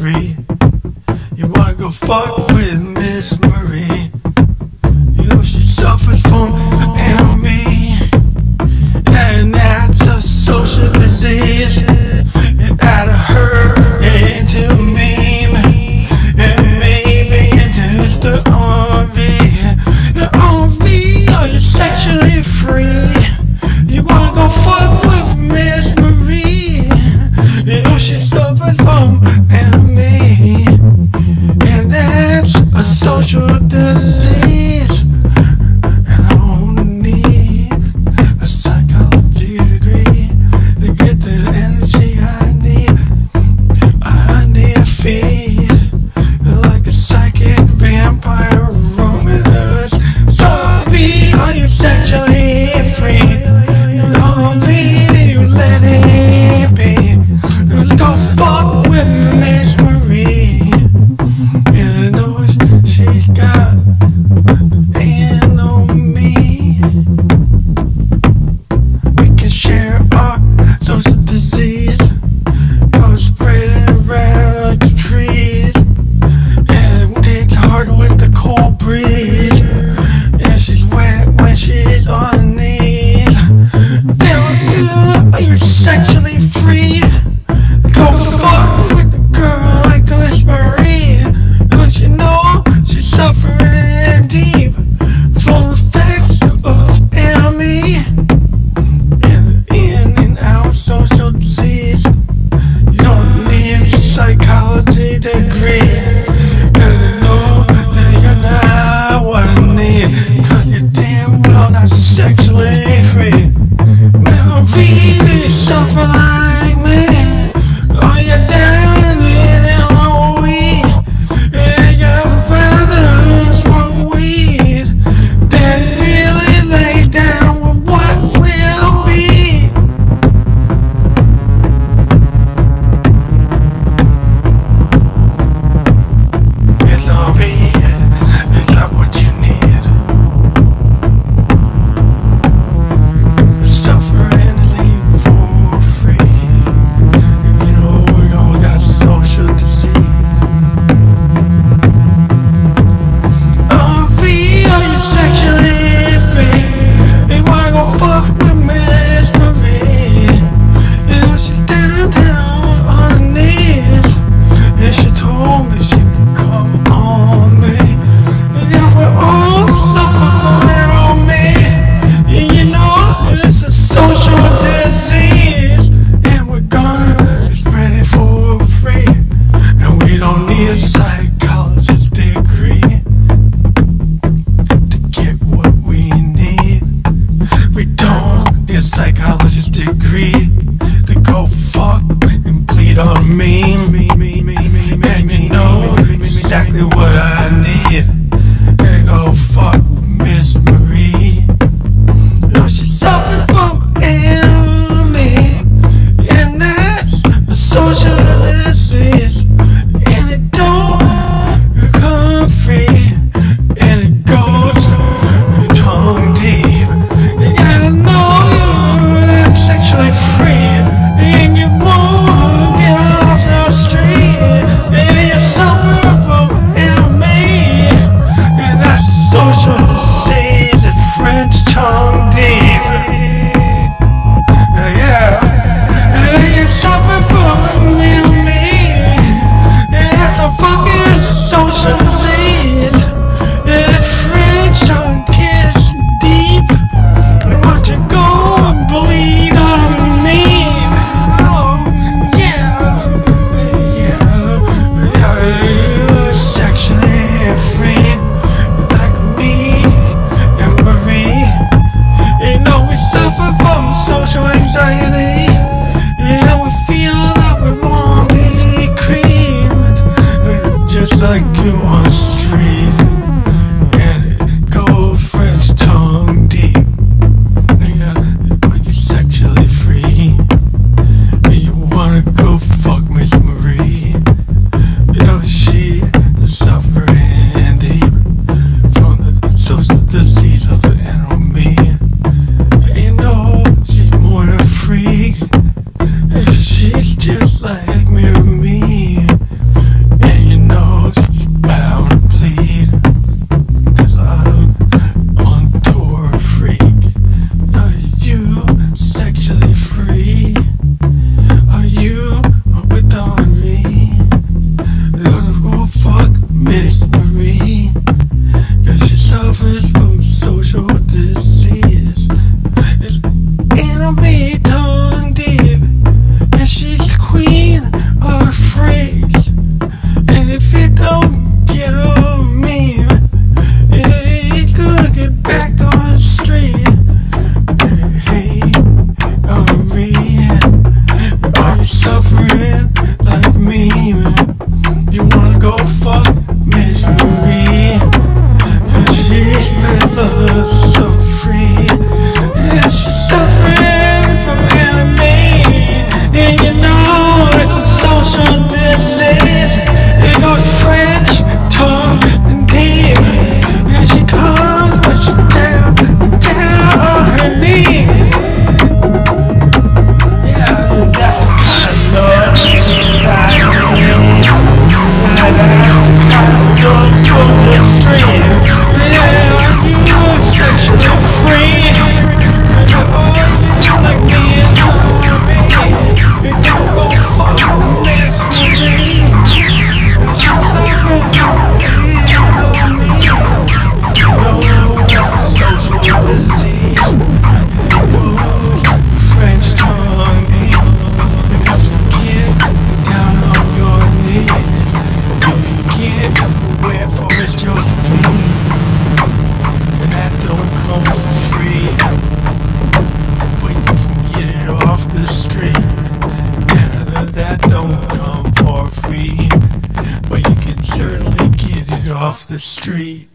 free. You wanna go fuck with Miss Marie? psychologist degree to go fuck and bleed on me. Oh. Street.